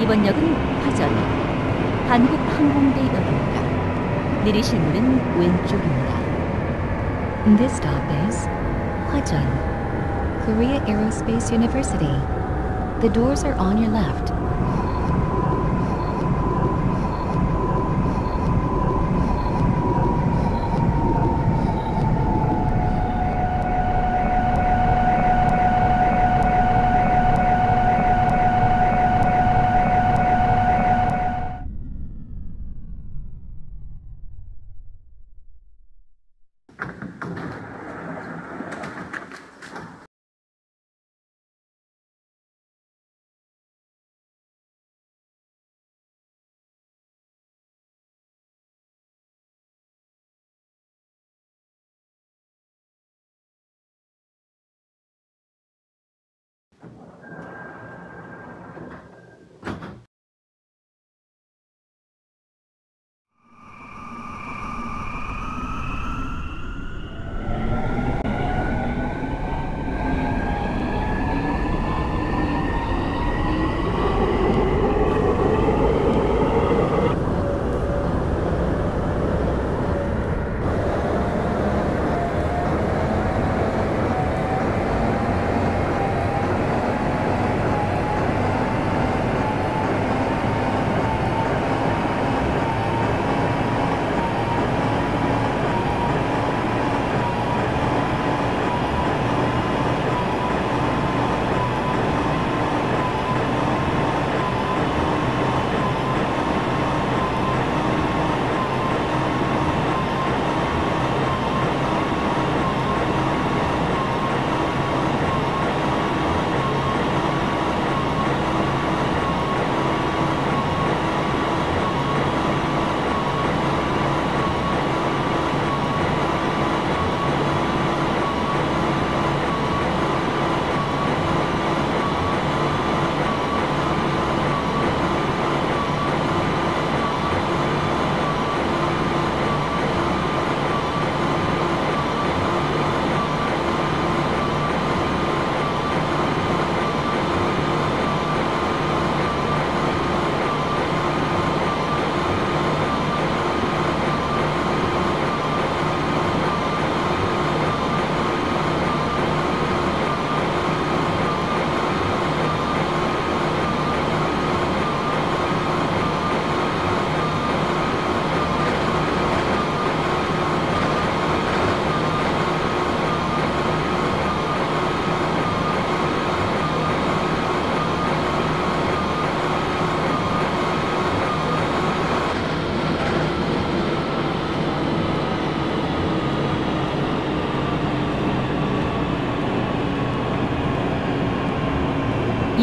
이번 역은 화전 한국항공대역입니다. 내리실 문은 왼쪽입니다. This stop is Hwajeon, Korea Aerospace University. The doors are on your left.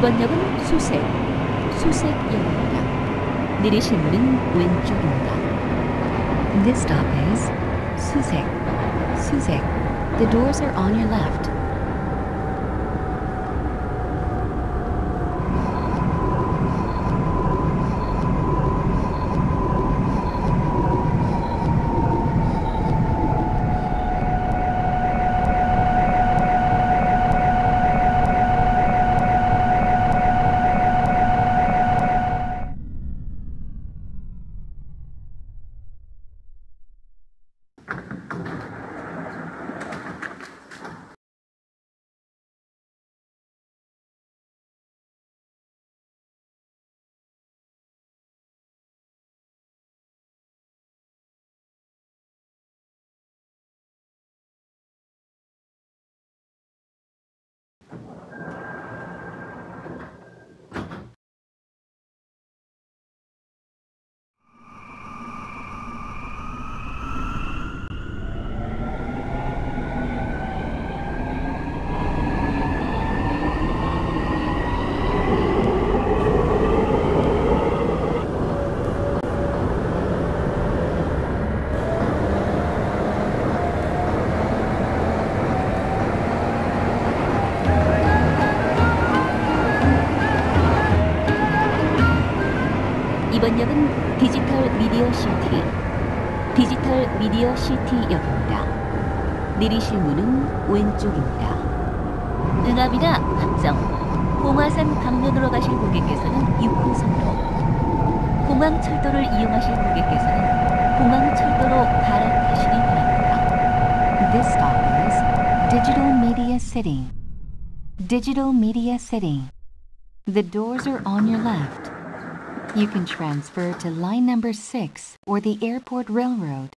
이번 역은 수색, 수색역입니다. 내리실 문은 왼쪽입니다. This stop is Susek, Susek. The doors are on your left. 이번 역은 디지털 미디어 시티, 디지털 미디어 시티 역입니다. 내리실 문은 왼쪽입니다. 응합이다. 합정. 봉화산 방면으로 가실 고객께서는 6호선으로, 공항철도를 이용하실 고객께서는 공항철도로 갈아타시기 바랍니다. This stop is Digital Media City. Digital Media City. The doors are on your left. You can transfer to line number 6 or the Airport Railroad.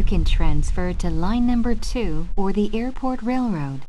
You can transfer to line number 2 or the Airport Railroad.